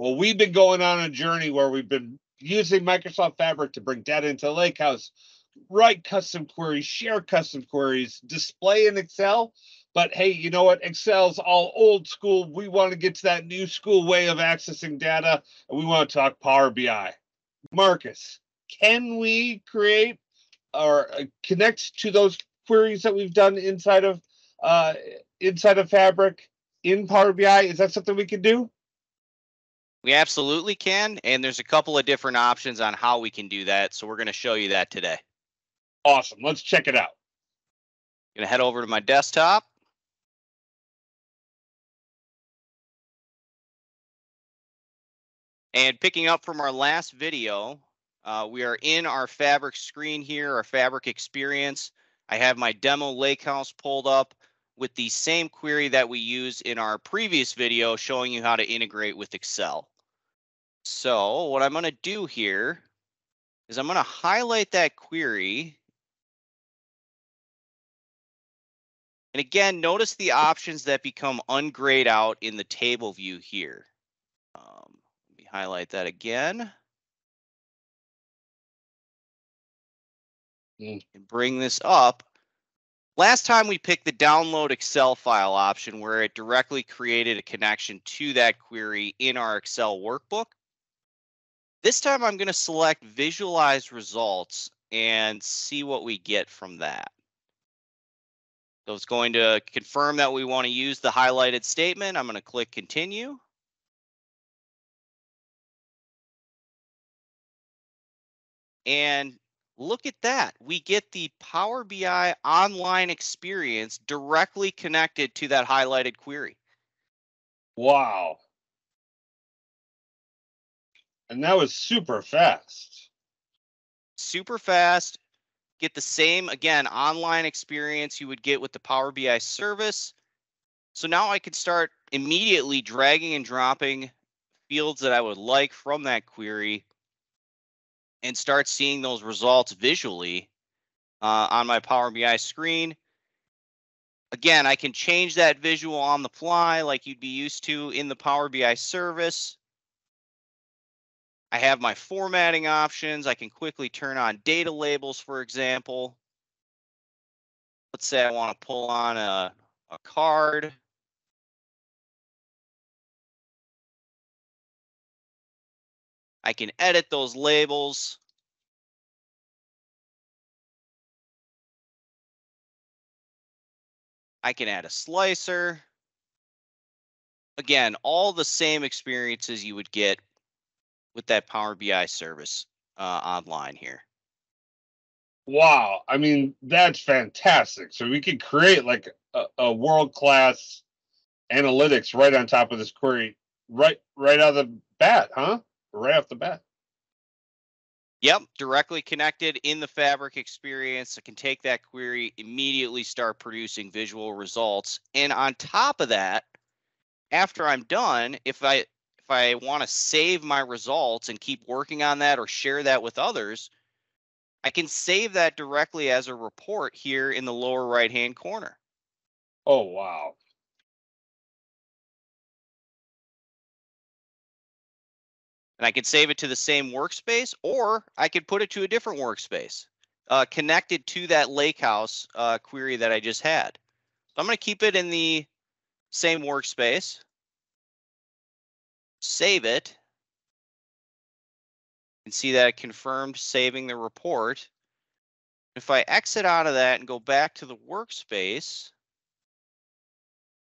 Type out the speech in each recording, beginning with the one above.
Well, we've been going on a journey where we've been using Microsoft Fabric to bring data into Lakehouse, write custom queries, share custom queries, display in Excel. But hey, you know what? Excel's all old school. We want to get to that new school way of accessing data, and we want to talk Power BI. Marcus, can we create or uh, connect to those queries that we've done inside of uh, inside of Fabric in Power BI? Is that something we can do? We absolutely can, and there's a couple of different options on how we can do that. So we're going to show you that today. Awesome. Let's check it out. I'm Going to head over to my desktop. And picking up from our last video, uh, we are in our Fabric screen here, our Fabric experience. I have my demo lake house pulled up with the same query that we used in our previous video showing you how to integrate with Excel. So what I'm going to do here is I'm going to highlight that query. And again, notice the options that become ungrayed out in the table view here. Um, let me highlight that again. Mm. And bring this up. Last time we picked the download Excel file option where it directly created a connection to that query in our Excel workbook. This time I'm going to select visualize results and see what we get from that. So it's going to confirm that we want to use the highlighted statement. I'm going to click continue. And look at that. We get the Power BI online experience directly connected to that highlighted query. Wow. And that was super fast. Super fast. Get the same, again, online experience you would get with the Power BI service. So now I can start immediately dragging and dropping fields that I would like from that query and start seeing those results visually uh, on my Power BI screen. Again, I can change that visual on the fly like you'd be used to in the Power BI service. I have my formatting options. I can quickly turn on data labels, for example. Let's say I want to pull on a, a card. I can edit those labels. I can add a slicer. Again, all the same experiences you would get with that Power BI service uh, online here. Wow. I mean, that's fantastic. So we could create like a, a world class analytics right on top of this query, right, right out of the bat, huh? Right off the bat. Yep, directly connected in the Fabric experience. I can take that query, immediately start producing visual results. And on top of that, after I'm done, if I if I want to save my results and keep working on that or share that with others, I can save that directly as a report here in the lower right hand corner. Oh, wow. And I could save it to the same workspace, or I could put it to a different workspace uh, connected to that lakehouse uh, query that I just had. So I'm going to keep it in the same workspace, save it, and see that it confirmed saving the report. If I exit out of that and go back to the workspace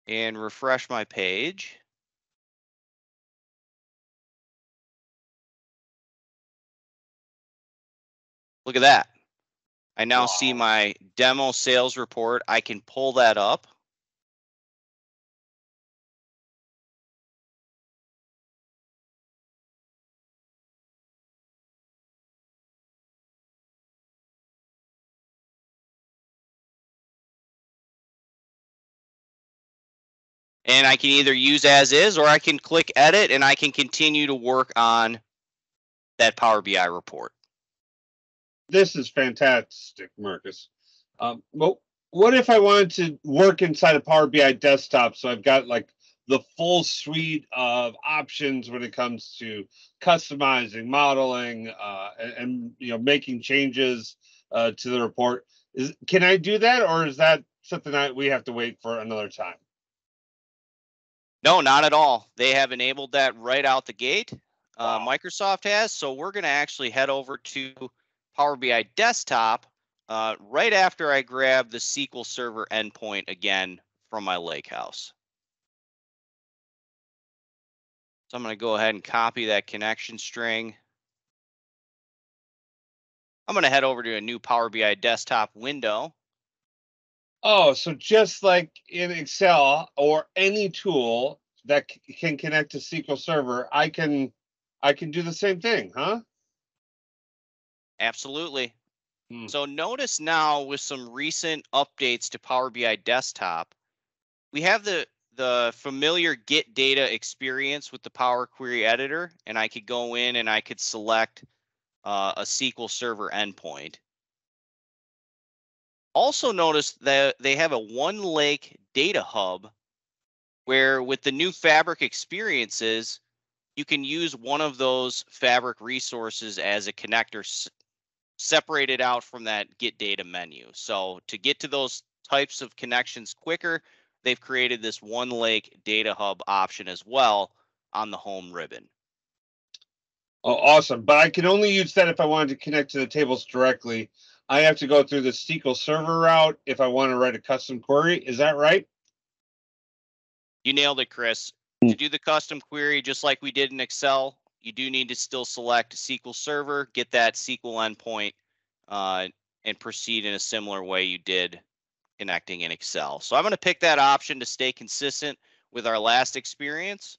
and refresh my page, Look at that. I now wow. see my demo sales report. I can pull that up. and I can either use as is or I can click edit and I can continue to work on that Power BI report this is fantastic, Marcus. Um, well, what if I wanted to work inside a Power BI desktop? So I've got like the full suite of options when it comes to customizing, modeling, uh, and, and you know making changes uh, to the report. Is can I do that, or is that something that we have to wait for another time? No, not at all. They have enabled that right out the gate. Uh. Microsoft has. So we're going to actually head over to Power BI Desktop uh, right after I grab the SQL Server endpoint again from my Lakehouse. So I'm going to go ahead and copy that connection string. I'm going to head over to a new Power BI Desktop window. Oh, so just like in Excel or any tool that can connect to SQL Server, I can I can do the same thing, huh? Absolutely. Hmm. So notice now with some recent updates to Power BI Desktop, we have the the familiar get data experience with the Power Query Editor, and I could go in and I could select uh, a SQL Server endpoint. Also notice that they have a One Lake data hub where with the new Fabric experiences, you can use one of those Fabric resources as a connector separated out from that get data menu. So to get to those types of connections quicker, they've created this one lake data hub option as well on the home ribbon. Oh, awesome. But I can only use that if I wanted to connect to the tables directly. I have to go through the SQL Server route if I want to write a custom query. Is that right? You nailed it, Chris. Hmm. To do the custom query, just like we did in Excel, you do need to still select SQL Server, get that SQL endpoint, uh, and proceed in a similar way you did connecting in Excel. So I'm going to pick that option to stay consistent with our last experience.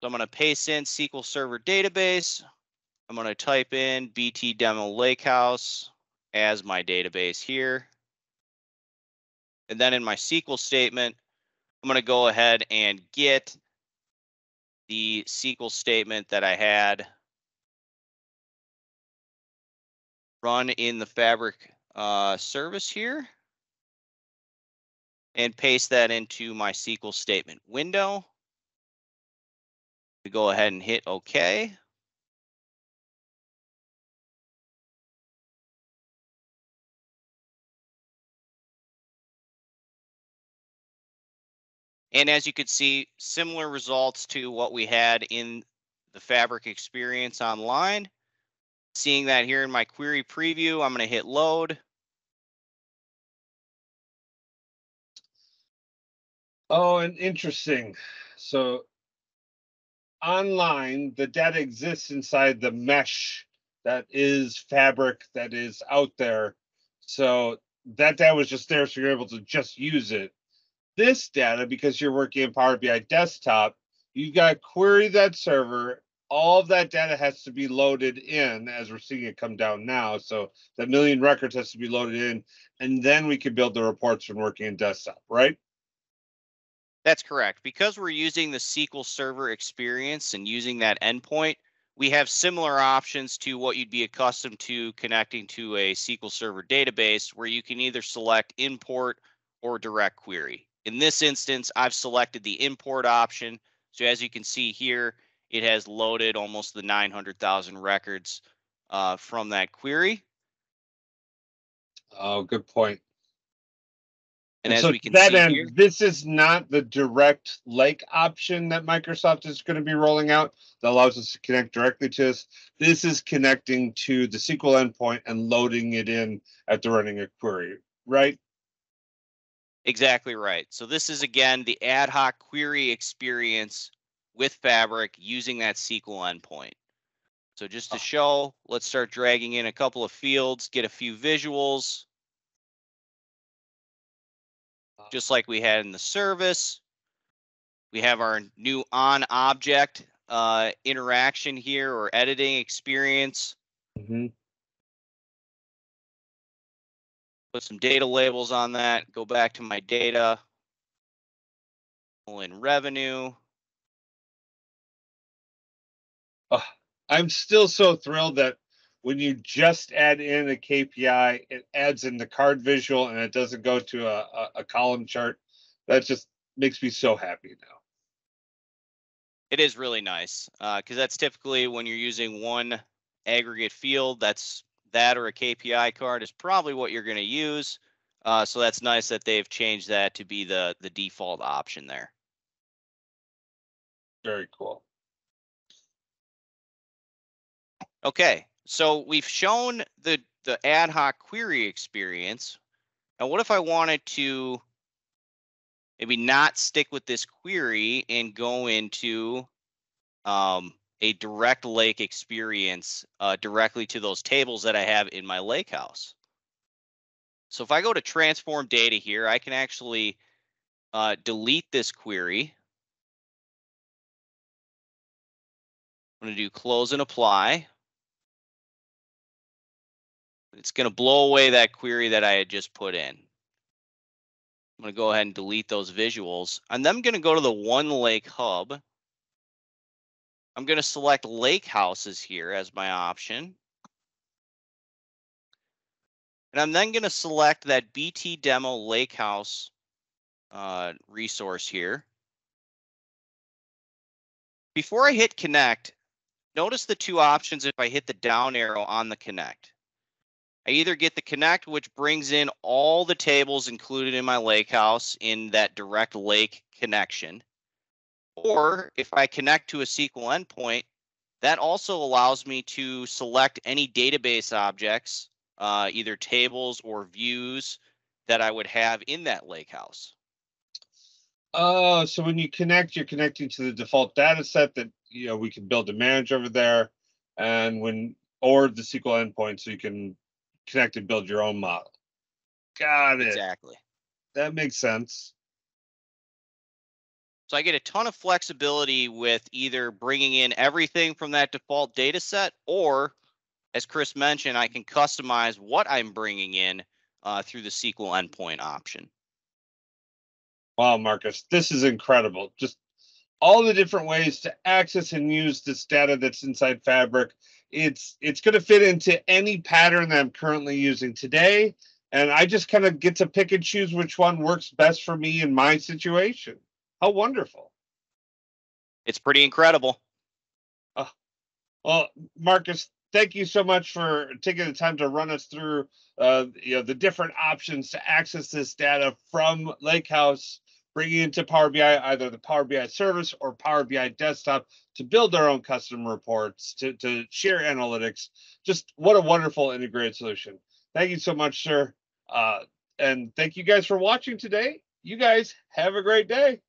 So I'm going to paste in SQL Server database. I'm going to type in BT Demo Lakehouse as my database here. And then in my SQL statement, I'm going to go ahead and get the SQL statement that I had run in the Fabric uh, service here and paste that into my SQL statement window. We go ahead and hit OK. And as you could see, similar results to what we had in the Fabric experience online. Seeing that here in my query preview, I'm going to hit load. Oh, and interesting. So online, the data exists inside the mesh that is fabric that is out there. So that data was just there, so you're able to just use it. This data, because you're working in Power BI desktop, You've got to query that server. All of that data has to be loaded in as we're seeing it come down now. So that million records has to be loaded in, and then we can build the reports when working in desktop, right? That's correct. Because we're using the SQL Server experience and using that endpoint, we have similar options to what you'd be accustomed to connecting to a SQL Server database where you can either select import or direct query. In this instance, I've selected the import option. So as you can see here, it has loaded almost the 900,000 records uh, from that query. Oh, good point. And, as so we can that see end, here, this is not the direct lake option that Microsoft is going to be rolling out that allows us to connect directly to us. This is connecting to the SQL endpoint and loading it in after running a query, right? Exactly right. So this is again the ad hoc query experience with Fabric using that SQL endpoint. So just to show, let's start dragging in a couple of fields, get a few visuals. Just like we had in the service. We have our new on object uh, interaction here or editing experience. Mm-hmm. Put some data labels on that. Go back to my data. Pull in revenue. I'm still so thrilled that when you just add in a KPI, it adds in the card visual and it doesn't go to a, a, a column chart. That just makes me so happy now. It is really nice uh, because that's typically when you're using one aggregate field. That's that or a KPI card is probably what you're going to use. Uh, so that's nice that they've changed that to be the the default option there. Very cool. Okay, so we've shown the the ad hoc query experience. Now, what if I wanted to maybe not stick with this query and go into um, a direct lake experience uh, directly to those tables that I have in my lake house? So if I go to transform data here, I can actually uh, delete this query. I'm going to do close and apply. It's going to blow away that query that I had just put in. I'm going to go ahead and delete those visuals. And then I'm going to go to the One Lake Hub. I'm going to select Lake Houses here as my option. And I'm then going to select that BT Demo Lake House uh, resource here. Before I hit connect, notice the two options if I hit the down arrow on the connect. I either get the connect, which brings in all the tables included in my lake house in that direct lake connection. Or if I connect to a SQL endpoint, that also allows me to select any database objects, uh, either tables or views that I would have in that lakehouse. Oh, so when you connect, you're connecting to the default data set that you know we can build and manage over there. And when or the SQL endpoint, so you can connect and build your own model. Got it. Exactly. That makes sense. So I get a ton of flexibility with either bringing in everything from that default data set, or as Chris mentioned, I can customize what I'm bringing in uh, through the SQL endpoint option. Wow, Marcus, this is incredible. Just all the different ways to access and use this data that's inside Fabric it's it's going to fit into any pattern that I'm currently using today, and I just kind of get to pick and choose which one works best for me in my situation. How wonderful! It's pretty incredible. Uh, well, Marcus, thank you so much for taking the time to run us through uh, you know the different options to access this data from Lakehouse bringing into Power BI either the Power BI service or Power BI desktop to build their own custom reports, to, to share analytics. Just what a wonderful integrated solution. Thank you so much, sir. Uh, and thank you guys for watching today. You guys have a great day.